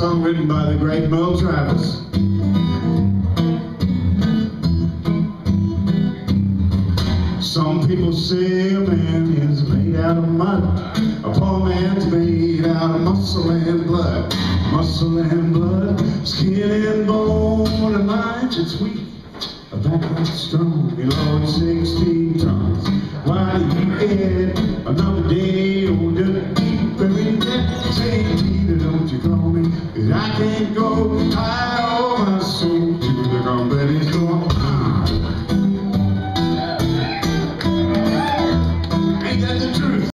song written by the great Merle Travis. Some people say a man is made out of mud. A poor man's made out of muscle and blood. Muscle and blood, skin and bone, and mind it's weak. A back strong, you load 16 tons. Why do you get another day older, deeper in debt? you call me? And I can't go, I owe my soul to the company store. Ain't that the truth?